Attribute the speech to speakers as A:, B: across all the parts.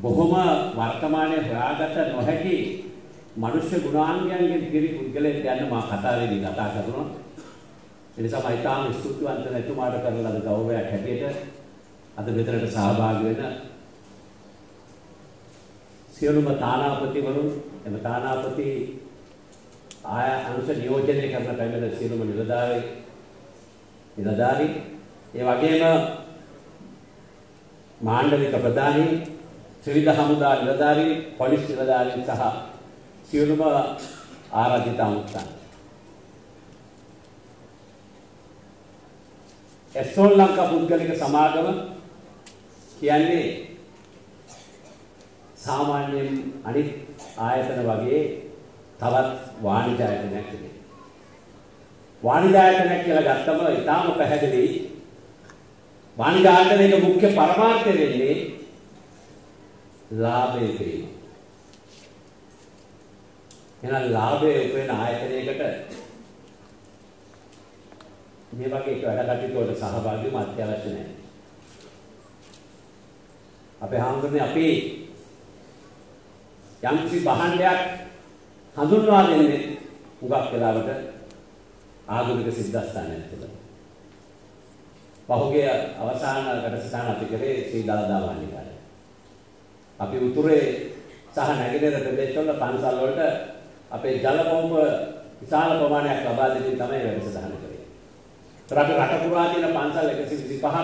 A: බොහොම වර්තමානයේ හොයාගත නොහැකි මනුෂ්‍ය ගුණාංගයන්ගෙන් පිරි පුද්ගලයෙක් යන්න මා කතාවේදී කතා කරනවා. ඒ නිසා මම ඊටාම ස්තුතිවන්ත නැතුමාට කරන ලද ගෞරවයක් හැටියට අද මෙතනට සහභාගී වෙන සියලුම තානාපතිවරුන් එම තානාපති ආය අනුශ නියෝජනය කරන පැමිණ සියලුම නිලධාරී නිලධාරී ඒ වගේම මාණ්ඩලික ප්‍රධානී ත්‍රිවිධ හමුදා නිලධාරී පොලිස් නිලධාරීන් සහ සියලුම ආරාධිත අමුත්තන් එස්ෝල් ලංකා පුද්ගලික සමාගම කියන්නේ සාමාන්‍යයෙන් අනිත් ආයතන වගේ තවත් වාණිජ ආයතනයක් නෙමෙයි. වාණිජ ආයතනයක් කියලා ගත්තම ඊටාම පැහැදිලි වාණිජ ආයතනයේ මුඛ්‍ය පරමාර්ථය වෙන්නේ ලාභය කිරීම. එහෙනම් ලාභය උපයන ආයතනයකට මේ වගේ එක වැඩ කටයුතු වලට සහභාගී වීම අත්‍යවශ්‍ය නැහැ. අපේ හාමුදුරනේ අපි යම්කිසි භාණ්ඩයක් හඳුන්වා දෙන්නේ හුඟක් වෙලාවට ආධුනික සිද්ධාස්ථානයක් තුළ. පහුගිය අවසාන වැඩසටහන අපි කරේ ශ්‍රී දළදා වාණිකාරය. අපි උතුරේ සහ නැගෙනහිර ප්‍රදේශවල පන්සල් වලට අපේ ජල පොම්ප විශාල ප්‍රමාණයක් ලබා දෙමින් තමයි වැඩසටහන කරේ. රට රට පුරා තියෙන පන්සල් 125ක්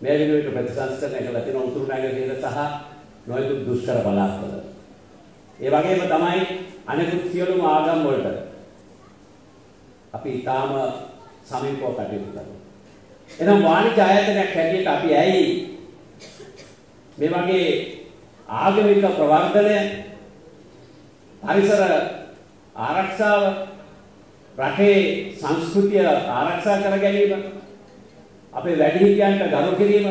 A: මේ වෙනුවට ප්‍රතිසංස්කරණය කළා තියෙන උතුරු නැගෙනහිර සහ නොයෙකුත් දුෂ්කර පළාත්වල. ඒ වගේම තමයි අනෙකුත් සියලුම ආගම් වලට අපි ඊටාම සමීපව කටයුතු කරනවා. එහෙනම් වාණිජ්‍ය ආයතනයක් හැටියට අපි ඇයි මේ වගේ ආගමික ප්‍රවර්ධනය පරිසර ආරක්ෂාව රටේ සංස්කෘතිය ආරක්ෂා කර ගැනීම අපේ වැඩිහිටියන්ට ගරු කිරීම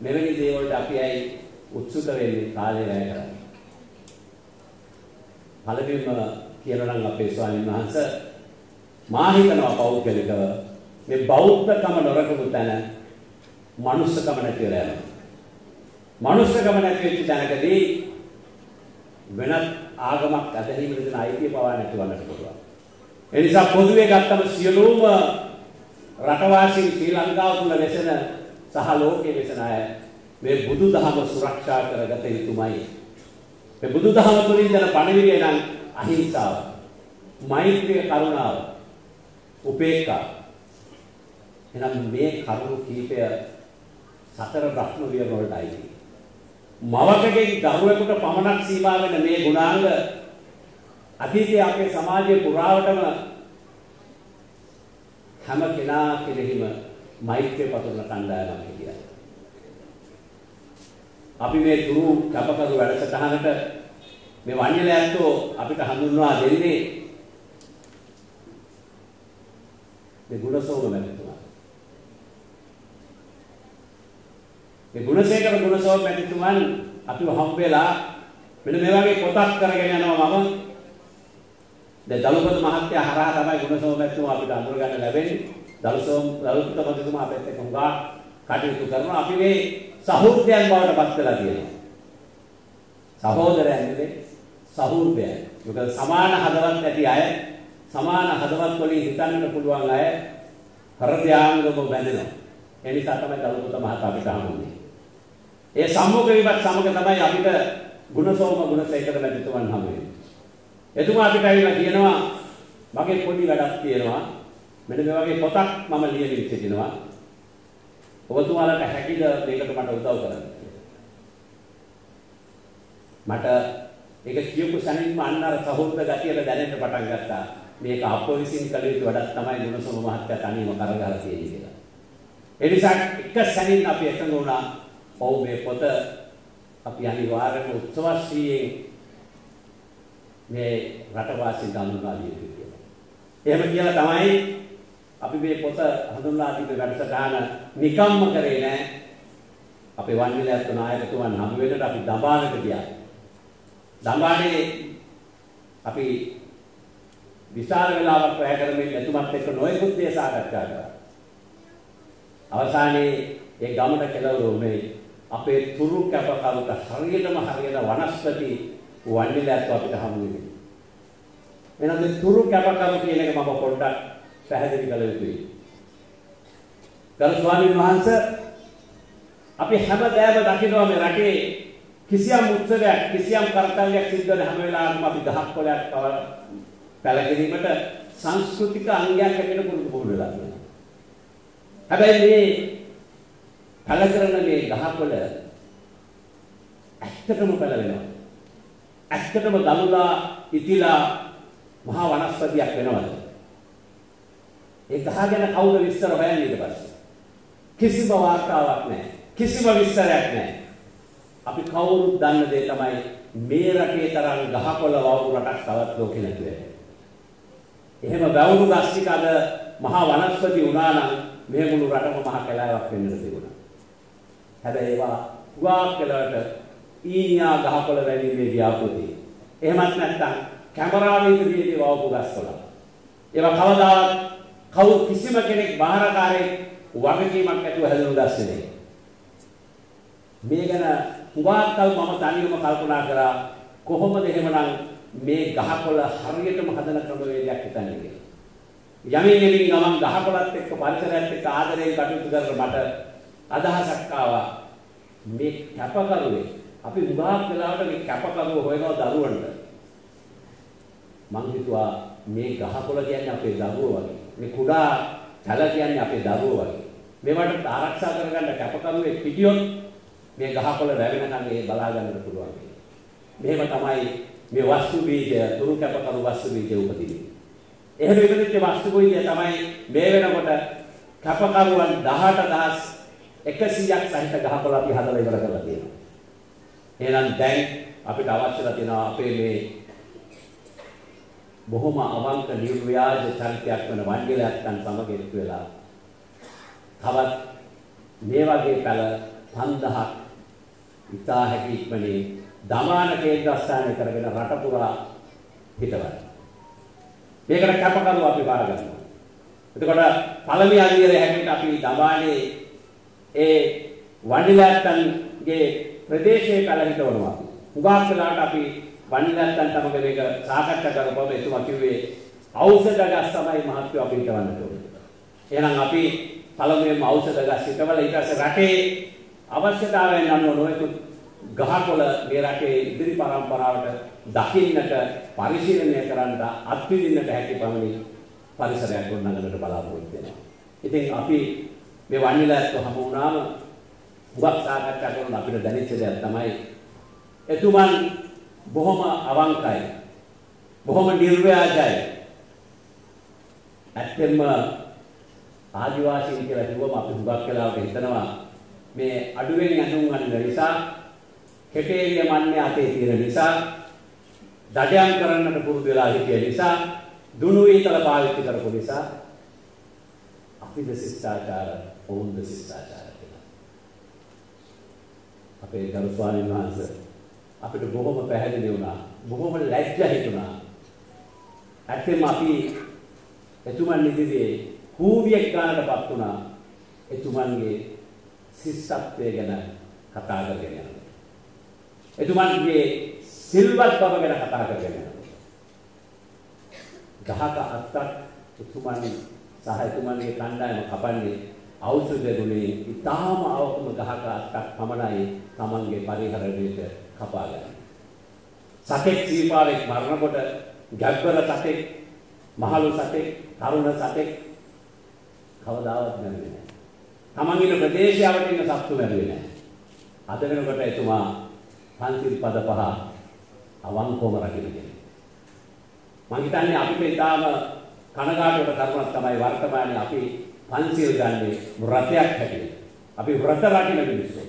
A: මෙවැනි දේවල්ට අපි ඇයි උත්සුක වෙන්නේ කාලය වැය කරන්නේ පළවෙනිම කියනවා නම් අපේ ස්වාමීන් වහන්සේ මා හිතනවා පෞද්ගලිකව මේ බෞද්ධකම නොරකපු තැන මනුස්සකම නැති වෙලා යනවා. මනුස්සකම නැති වෙච්ච තැනකදී වෙනත් ආගමක් අදහිමින් දෙන අයිතිය පවා නැතිවන්නට පුළුවන්. ඒ නිසා පොදුවේ ගත්තම සියලුම රටවාසීන් ශ්‍රී ලංකාව තුළ වෙසෙන සහ ලෝකයේ වෙසෙන අය මේ බුදුදහම සුරක්ෂා කරගත යුතුමයි. මේ බුදුදහම තුළින් දෙන පණිවිඩය නම් අහිංසාව, මෛත්‍රිය, කරුණාව, උපේක්ඛා. එහෙනම් මේ කරුණු කීපය සතර බ්‍රහ්ම විහරණ වලටයි. මවකගේ දරුවෙකුට පමණක් සීමා වෙන මේ ගුණාංග අතීතයේ අපේ සමාජයේ පුරාවටම හැම කෙනා කෙරෙහිම මෛත්‍රිය පතුරන කණ්ඩායමක් හිටියා. අපි මේ තුරු කැපකරු වැඩසටහනට මේ වන්‍යල ඇත්තෝ අපිට හඳුන්වා දෙන්නේ මේ ගුණසෝම මැතිතුමා. මේ ගුණසේකර ගුණසෝම මැතිතුමන් අපිව හම්බෙලා මෙන්න මේ වගේ පොතක් කරගෙන යනවා මම දැන් දලුපත මහත්තයා හරහා තමයි ගුණසෝම මැතිතුමා අපිට අඳුරගන්න ලැබෙන්නේ. දලුසෝම දලුපත මැතිතුමා අපිත් එක්ක හුඟා කටයුතු කරනවා. අපි මේ සහෘදයන් බවට පත් වෙලා තියෙනවා. සහෝදරයන් නෙවෙයි සහෘදයන්. මොකද සමාන හදවත් ඇති අය සමාන හදවත් වලින් හිතන්නට පුළුවන් අය හෘදයාංගම බැඳෙනවා. ඒ නිසා තමයි දලුපත මහතා අපිට හම්බුනේ. ඒ සම්මුඛ විපත් සමග තමයි අපිට ගුණසෝම ගුණසේකර මැතිතුමන් හම්බ වෙන්නේ. එතුමා අපිට ඇවිල්ලා කියනවා මගේ පොඩි වැඩක් තියෙනවා. මෙන්න මේ වගේ පොතක් මම ලියමින් සිටිනවා. ඔබතුමාලට හැකිද මේකට මට උදව් කරන්න මට ඒක කියපු සැනින්ම අන්න අර සහෘද ගතියට දැනෙන්න පටන් ගත්තා. මේක අප විසින් කළ යුතු වැඩක් තමයි ගුණසෝම මහත්තයා තනියම කරගලා තියෙන්නේ කියලා. ඒ නිසා එක සැනින් අපි එකඟ වුණා. ඔව් මේ පොත අපි අනිවාර්යයෙන්ම උත්සවශ්‍රීයෙන් මේ රටවාසීන්ට හඳුන්වා දිය යුතුයි කියලා. එහෙම කියලා තමයි අපි මේ පොත හඳුන්වා දීපේ වැඩසටහන නිකම්ම කරේ නෑ. අපේ වන්නිලයත් නායකතුමන් හමු වෙනට අපි දඹානට ගියා. දඹානේ අපි විශාල වේලාවක් වැය කරමින් එතුමත් එක්ක නොයෙකුත් දේ සාකච්ඡා කරා. අවසානයේ ඒ ගමට කෙලවර වුණේ අපේ තුරු කැපකරුට හරියටම හරියන වනස්පති වන්නිලත් අපිට හමු වෙන්නේ. එහෙනම් මේ තුරු කැපකරු කියන එක මම පොඩ්ඩක් පැහැදිලි කළ යුතුයි. ගරු ස්වාමීන් වහන්සේ අපි හැමදාම දකිනවා මේ රටේ කිසියම් උත්සවයක් කිසියම් කර්තව්‍යයක් සිද්ධ වෙන හැම වෙලාවෙම අපි ගහක් කොලයක් පැලකිරීමට සංස්කෘතික අංගයක් හැටියට පුරුදු පුහුණු වෙලා තියෙනවා. හැබැයි මේ පැල කරන මේ ගහකොළ ඇත්තටම පැලවෙනවා. ඇත්තටම ගලුලා ඉතිලා මහා වනස්පතියක් වෙනවද? ඒ ගහ ගැන කවුද විස්තර හොයන්නේ ඊට පස්සේ? කිසිම වාර්තාවක් නැහැ. කිසිම විස්තරයක් නැහැ. අපි කවුරුත් දන්න දේ තමයි මේ රටේ තරම් ගහකොළ වවුරු රටක් තවත් ලෝකෙ නැතුව. එහෙම වැවුරු ගස් ටික අද මහා වනස්පති වුණා නම් මේ මුළු රටම මහා කැලෑවක් වෙන්න තිබුණා. හැබැයි ඒවා හුඟක් වෙලාවට ඊනියා ගහකොළ වැවීමේ ව්‍යාපෘති. එහෙමත් නැත්නම් කැමරාවේ ඉදිරියේදී වවපු ගස්කොළ. ඒවා කවදාවත් කවු කිසිම කෙනෙක් බාහිරකාරයෙක් වගකීමක් නැතුව හැදුණු ගස් නෙවෙයි. මේ ගැන හුඟක් කල් මම තනියම කල්පනා කරා කොහොමද එහෙමනම් මේ ගහකොළ හරියටම හදන ක්‍රමවේදයක් හිතන්නේ කියලා. යමින් යමින් ගමන් ගහකොළත් එක්ක පරිසරයත් එක්ක ආදරයෙන් කටයුතු කරන මට අදහසක් ආවා මේ කැපකරුවේ අපි හුඟක් වෙලාවට මේ කැපකරුව හොයනවා දරුවන්ට. මං හිතුවා මේ ගහකොළ කියන්නේ අපේ දරුවෝ වගේ. මේ කුඩා තල කියන්නේ අපේ දරුවෝ වගේ. මේවට ආරක්ෂා කරගන්න කැපකරුවේ පිටියොත් මේ ගහකොළ වැවෙනකන් ඒ බලා ගන්නට පුළුවන්. මෙහෙම තමයි මේ වස්තු බීජය තුරු කැපකරු වස්තු බීජය උපදින්නේ. එහෙම ඉපදිච්ච වස්තු බීජය තමයි මේ වෙනකොට කැපකරුවන් 18100ක් සහිත ගහකොළ අපි හදලා ඉවර කරලා තියෙනවා. එහෙනම් දැන් අපිට අවශ්‍යලා තියෙනවා අපේ මේ බොහොම අවංක නිර්ව්‍යාජ චරිතයක් වෙන වංගලයන් සමග එක්ක වෙලා තවත් මේ වගේ පළ 5000ක් ඉතා හැකි ඉක්මනින් දමාන කේන්ද්‍රස්ථානය කරගෙන රට පුරා හිටවයි. මේකට කැපකරුව අපි බාර ගන්නවා. එතකොට පළවෙනි අදියරේ හැටියට අපි දමානේ ඒ වණිලාත්තන්ගේ ප්‍රදේශයේ කල හිටවනවා. හුඟක් වෙලාවට අපි වණිලාත්තන් තමග මේක සාකච්ඡා කරපුවම එතුමා කිව්වේ ඖෂධ ගස් තමයි මහත්වෝ අපි හිටවන්න ඕනේ. එහෙනම් අපි පළමුවෙන්ම ඖෂධ ගස් හිටවලා ඊට පස්සේ රටේ අවශ්‍යතාවයන් අනුව නොයෙකුත් ගහකොළ මේ රටේ ඉදිරි පරම්පරාවට දකින්නට පරිශීලනය කරන්න අත්විඳින්නට හැකි පමණින් පරිසරයක් ගොඩනගන්නට බලාපොරොත්තු වෙනවා. ඉතින් අපි මේ වන්නිලාත් හමු වුණාම හුඟක් සාකච්ඡා කරන අපිට දැනෙච්ච දෙයක් තමයි එතුමන් බොහොම අවංකයි. බොහොම නිර්ව්‍යාජයි. ඇත්තෙන්ම ආදිවාසීන් කියලා කිව්වම අපි හුඟක් වෙලාවට හිතනවා මේ අඩුවෙන් ඇඳුම් අඳින නිසා කෙටේරිය මන්නේ අතේ තියෙන නිසා දඩයන් කරන්නට පුරුදු වෙලා හිටිය නිසා දුනු ඊතල පාවිච්චි කරපු නිසා අපිද ශිෂ්ටාචාර ඔවුන්ද ශිෂ්ටාචාර කියලා. අපේ ගරු ස්වාමීන් වහන්සේ අපිට බොහොම පැහැදිලි වුණා. බොහොම ලැජ්ජා හිතුණා. ඇත්තෙම අපි එතුමන් ඉදිරියේ කූවියක් ගන්නටපත් වුණා. එතුමන්ගේ ශිෂ්ටත්වය ගැන කතා කරගෙන යනවා. එතුමන්ගේ සිල්වත් බව ගැන කතා කරගෙන යනවා. ගහක අත්තක් එතුමන් සහ එතුමන්ගේ කණ්ඩායම කපන්නේ ඖෂධ ගුණේ ඊටාම අවකම ගහක අත්තක් පමණයි Tamanගේ පරිහරණයට කපා ගන්න. සතෙක් සීපාවෙක් මරනකොට ගැබ්බර සතෙක් මහලු සතෙක් තරුණ සතෙක් කවදාවත් මැරෙන්නේ නැහැ. Taman ඉන්න ප්‍රදේශයවට ඉන්න සත්තු මැරුවේ නැහැ. අද වෙනකොට එතුමා පන්සිල් පද පහ අවංකවම රකින්න කෙනෙක්. මම හිතන්නේ අපිට ඊටාම කනගාටුවට කරුණක් තමයි වර්තමානයේ අපි පන්සිල් ගන්නේ ව්‍රතයක් හැටියට. අපි ව්‍රත රකින්න මිනිස්සු.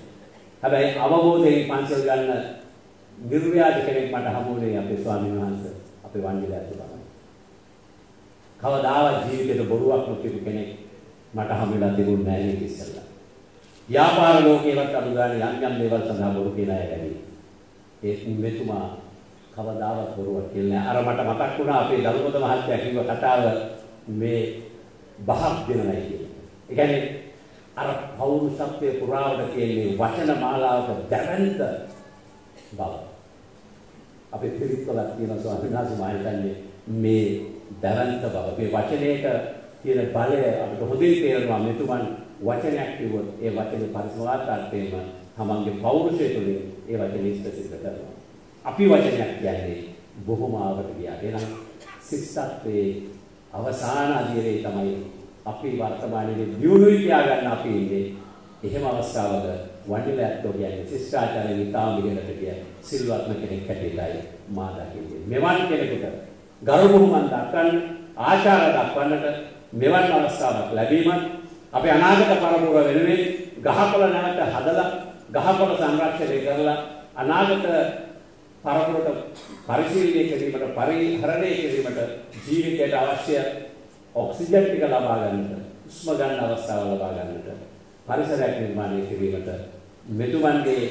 A: හැබැයි අවබෝධයෙන් පන්සිල් ගන්න නිර්ව්‍යාජ කෙනෙක් මට හමුුනේ අපේ ස්වාමීන් වහන්සේ අපේ වංගිලා තුමා. කවදාවත් ජීවිතේට බොරුවක් නොකියපු කෙනෙක් මට හම්බෙලා තිබුණේ නැහැ නේද ඉස්සෙල්ලා. ව්‍යාපාර ලෝකේවත් අනුගානේ යම් යම් දේවල් සඳහා බොරු කියලා ඇයි. ඒ මෙතුමා කවදාවත් බොරුවක් කියන්නේ අර මට මතක් වුණා අපේ දරුපොත මහත්තයා කිව්ව කතාව මේ බහක් දෙනවයි කියලා. ඒ කියන්නේ අර පෞරුෂත්වයේ පුරාවට තියෙන වචන මාලාවක දැවැන්ත බව. අපේ පිළිත්වල තියෙන ස්වාමීන් වහන්සේ මා හිතන්නේ මේ දැවැන්ත බව. මේ වචනයක තියෙන බලය අපිට හොඳින් තේරෙනවා මෙතුමන් වචනයක් කිව්වොත් ඒ වචනේ පරිසමාර්ථාර්ථයෙන්ම තමන්ගේ පෞරුෂය තුළින් ඒ වචනේ ස්පෙસિෆික් කරනවා. අපි වචනයක් කියන්නේ බොහොම ආවට ගියා. එහෙනම් ශිෂ්ටත්වයේ අවසාන අධීරේ තමයි අපි වර්තමානයේ දියුණුවයි තියාගන්න අපි ඉන්නේ. එහෙම අවස්ථාවක වඩිලැත්තෝ කියන්නේ ශිෂ්ටාචාරයෙන් ඉතාම ඉහළට ගිය සිල්වත්ම කෙනෙක් හැටියටයි මා දකින්නේ. මෙවන් කෙනෙකුට ගරු බුහුමන් දක්වන්න ආචාර දක්වන්නට මෙවන් අවස්ථාවක් ලැබීමත් අපේ අනාගත පරපුර වෙනුවෙන් ගහකොළ නැවත හදලා ගහකොළ සංරක්ෂණය කරලා අනාගත පරපුරට පරිශීලනය කිරීමට පරිහරණය කිරීමට ජීවිතයට අවශ්‍ය ඔක්සිජන් ටික ලබා ගන්නට උස්ම ගන්න අවස්ථාව ලබා ගන්නට පරිසරයක් නිර්මාණය කිරීමට මෙතුමන්ගේ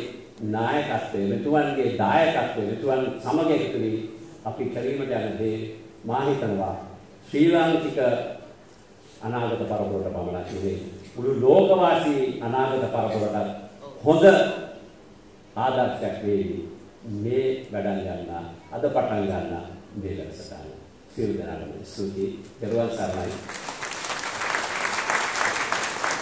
A: නායකත්වය මෙතුමන්ගේ දායකත්වය මෙතුමන් සමග එකතු වී අපි කිරීමට යන දේ මා හිතනවා. ශ්‍රී ලාංකික අනාගත පරපුරට පමණක් නෙවෙයි. මුළු ලෝකවාසී අනාගත පරපුරට හොඳ ආදර්ශයක් වේවි. මේ වැඩන් ගන්න අද පටන් ගන්න මේ වැඩසටහන සියලු දෙනාටම ස්තුතියි. දරුවන් සරණයි.